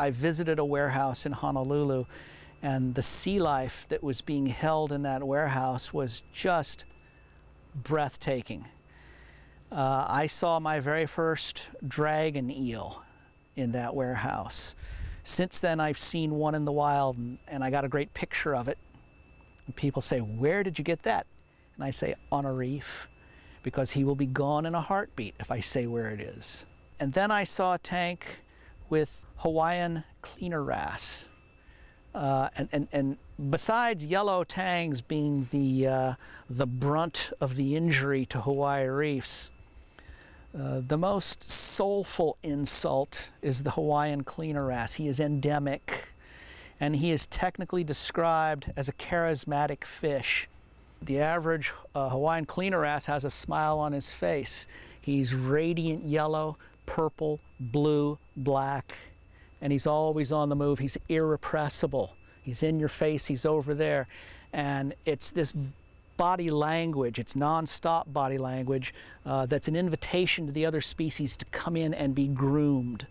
I visited a warehouse in Honolulu, and the sea life that was being held in that warehouse was just breathtaking. Uh, I saw my very first dragon eel in that warehouse. Since then, I've seen one in the wild, and, and I got a great picture of it. And people say, Where did you get that? And I say, On a reef, because he will be gone in a heartbeat if I say where it is. And then I saw a tank with Hawaiian cleaner wrasse. Uh, and, and, and besides yellow tangs being the, uh, the brunt of the injury to Hawaii reefs, uh, the most soulful insult is the Hawaiian cleaner wrasse. He is endemic and he is technically described as a charismatic fish. The average uh, Hawaiian cleaner wrasse has a smile on his face. He's radiant yellow, purple, blue, black, and he's always on the move. He's irrepressible. He's in your face, he's over there. And it's this body language, it's non-stop body language, uh, that's an invitation to the other species to come in and be groomed.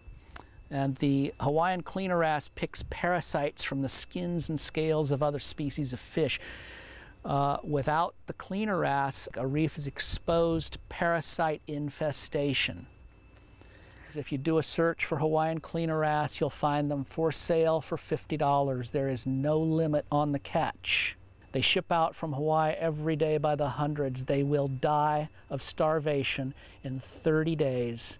And the Hawaiian cleaner wrasse picks parasites from the skins and scales of other species of fish. Uh, without the cleaner wrasse, a reef is exposed to parasite infestation. If you do a search for Hawaiian cleaner wrasse, you'll find them for sale for $50. There is no limit on the catch. They ship out from Hawaii every day by the hundreds. They will die of starvation in 30 days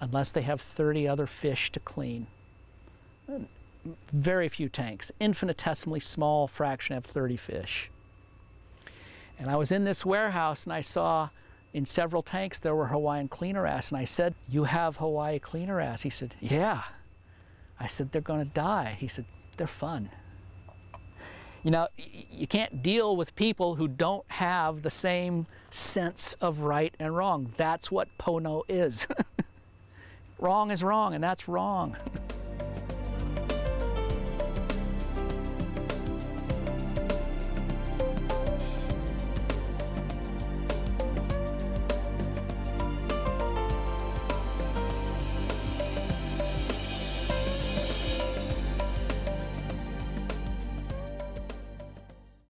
unless they have 30 other fish to clean. Very few tanks, infinitesimally small fraction have 30 fish. And I was in this warehouse and I saw in several tanks there were Hawaiian cleaner wrasse. And I said, You have Hawaii cleaner wrasse? He said, Yeah. I said, They're going to die. He said, They're fun. You know, you can't deal with people who don't have the same sense of right and wrong. That's what Pono is. wrong is wrong, and that's wrong.